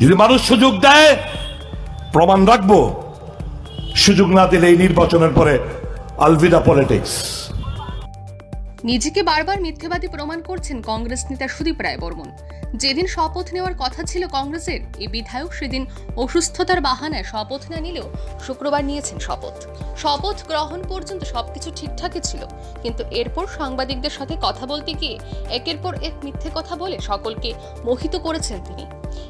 যদি মানুষ সুযোগ দেয়, প্রমাণ রাখব। সুযোগ না দিলে এই নির্বাচনের পরে আলভিদা পলিটিক্স। নিজেকে বারবার মিথ্যেবাদী প্রমাণ করছেন কংগ্রেস নেতা সুদীপ রায় বর্মন। যেদিন শপথ নেওয়ার কথা ছিল কংগ্রেসের, এই বিধায়ক সেদিন অসুস্থতার বাহানায় শপথ না নিলেও শুক্রবার নিয়েছেন শপথ। শপথ গ্রহণ পর্যন্ত সবকিছু ঠিকঠাকই ছিল, কিন্তু এরপর সাংবাদিকদের সাথে কথা বলতে গিয়ে একের পর এক মিথ্যে কথা বলে সকলকে মোহিত করেছেন তিনি।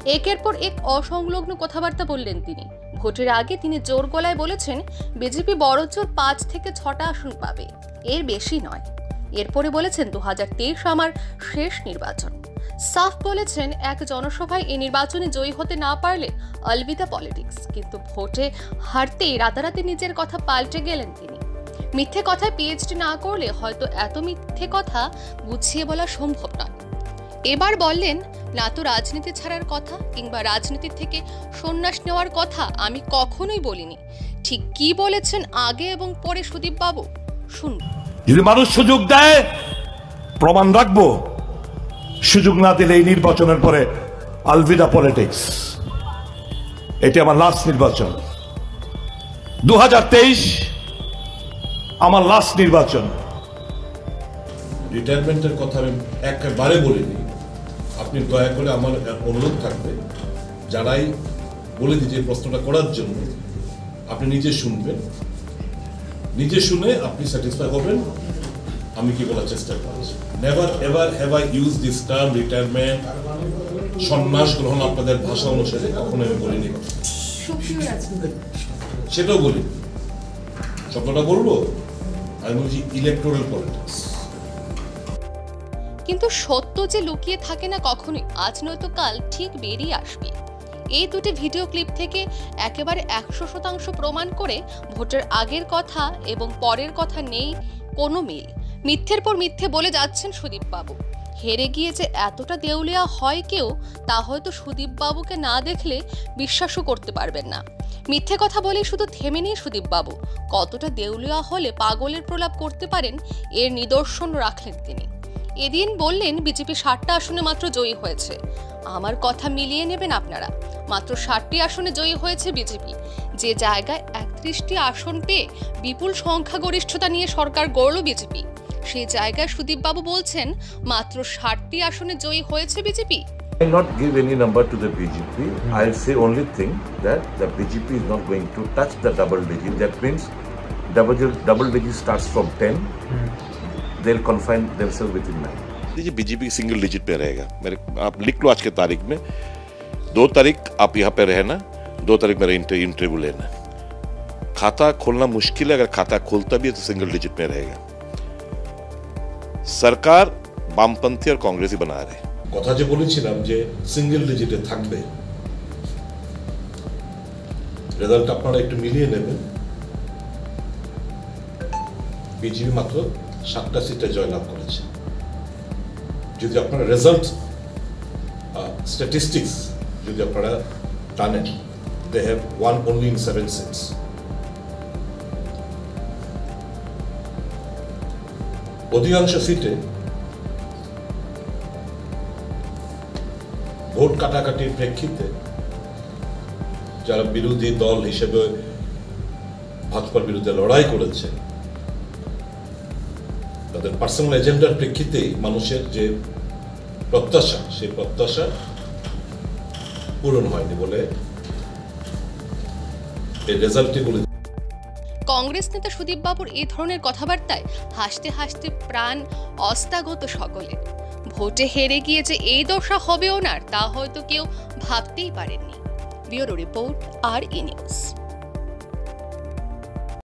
একের পর এক অসংলগ্ন কথাবার্তা বললেন তিনি। ভোটের আগে তিনি জোর গলায় বলেছেন, বিজেপি বড় জোর পাঁচ থেকে ছটা আসন পাবে। এর বেশি নয়। এরপরে বলেছেন দু হাজার তেইশ আমার শেষ নির্বাচন। সাফ বলেছেন, এক জনসভায় এই নির্বাচনে জয়ী হতে না পারলে অলবিদা পলিটিক্স। কিন্তু ভোটে হারতেই রাতারাতি নিজের কথা পাল্টে গেলেন তিনি। মিথ্যে কথায় পিএইচডি না করলে হয়তো এত মিথ্যে কথা গুছিয়ে বলা সম্ভব নয়। এবার বললেন, না তো রাজনীতি ছাড়ার কথা কিংবা রাজনীতি থেকে সন্ন্যাস নেওয়ার কথা আমি কখনোই বলিনি। ঠিক কি বলেছেন আগে এবং পরে সুদীপ বাবু শুনুন। যদি মানুষ সুযোগ দেয়, প্রমাণ রাখব। সুযোগ না দিলে এই নির্বাচনের পরে আলভিদা পলিটিক্স। এটি আমার লাস্ট নির্বাচন। দু হাজার তেইশ আমার লাস্ট নির্বাচন। রিটায়ারমেন্টের কথা আমি একেবারে বলিনি। আপনি দয়া করে আমার অনুরোধ থাকবে, যারাই বলে যে প্রশ্নটা করার জন্য, আপনি নিজে শুনবেন। নিজে শুনে আপনি স্যাটিসফাই হবেন। আমি কি বলার চেষ্টা করছি never ever have I use this term retirement সন্ন্যাস গ্রহণ আপনাদের ভাষা অনুসারে কখনো আমি বলিনি। সেটাও বলি। শব্দটা বলব? আমি বলছি ইলেকটোরাল পলিটিক্স কিন্তু সত্য যে লুকিয়ে থাকে না কখনোই আজ নয়তো কাল ঠিক বেরিয়ে আসবে। এই দুটি ভিডিও ক্লিপ থেকে একেবারে একশো শতাংশ প্রমাণ করে ভোটের আগের কথা এবং পরের কথা নেই কোনো মিল। মিথ্যের পর মিথ্যে বলে যাচ্ছেন সুদীপ বাবু হেরে গিয়ে যে এতটা দেউলিয়া হয় কেউ, তা হয়তো সুদীপ বাবুকে না দেখলে বিশ্বাসও করতে পারবেন না। মিথ্যে কথা বলেই শুধু থেমে নেই সুদীপ বাবু কতটা দেউলিয়া হলে পাগলের প্রলাপ করতে পারেন, এর নিদর্শন রাখলেন তিনি। এদিন বললেন, বিজেপি ষাটটা আসনে মাত্র জয়ী হয়েছে। আমার কথা মিলিয়ে নেবেন আপনারা। মাত্র ষাটটি আসনে জয়ী হয়েছে বিজেপি। যে জায়গায় একত্রিশটি আসন পেয়ে বিপুল সংখ্যাগরিষ্ঠতা নিয়ে সরকার গড়ল বিজেপি। সেই জায়গায় সুদীপবাবু বলছেন মাত্র ষাটটি আসনে জয়ী হয়েছে BJP will not give any number to the BJP. I'll say only thing that the BJP is not going to touch the double digit. That means double, double digit starts from 10. They'll confine themselves within 9. देखिए BJP single digit पे रहेगा मेरे आप लिख लो आज के तारीख में दो तारीख आप यहाँ पे रहना दो तारीख मेरा इंटरव्यू लेना खाता खोलना मुश्किल है अगर खाता खोलता भी है तो सिंगल डिजिट में रहेगा সরকার বামপন্থী আর কংগ্রেসই বানা রে কথা যে বলেছিলাম যে সিঙ্গেল ডিজিটে থাকবে রেজাল্ট আপনারা একটু মিলিয়ে নেবেন। বিজেপি মাত্র সাতটা সিটে জয়লাভ করেছে। যদি আপনারা রেজাল্ট স্ট্যাটিস্টিক্স যদি আপনারা টানেন they have won only in seven seats অধিকাংশ সিটে ভোট কাটাকাটির প্রেক্ষিতে যারা বিরোধী দল হিসেবে ভাজপার বিরুদ্ধে লড়াই করেছে, তাদের পার্সোনাল এজেন্ডার প্রেক্ষিতেই মানুষের যে প্রত্যাশা, সেই প্রত্যাশা পূরণ হয়নি বলে এই রেজাল্টটি বলে কংগ্রেস নেতা সুদীপবাবুর এই ধরনের কথাবার্তায় হাসতে হাসতে প্রাণ অস্তাগত সকলে ভোটে হেরে গিয়ে যে এই দশা হবে ওনার, তা হয়তো কেউ ভাবতেই পারেননি। ব্যুরো রিপোর্ট, আর ই নিউজ।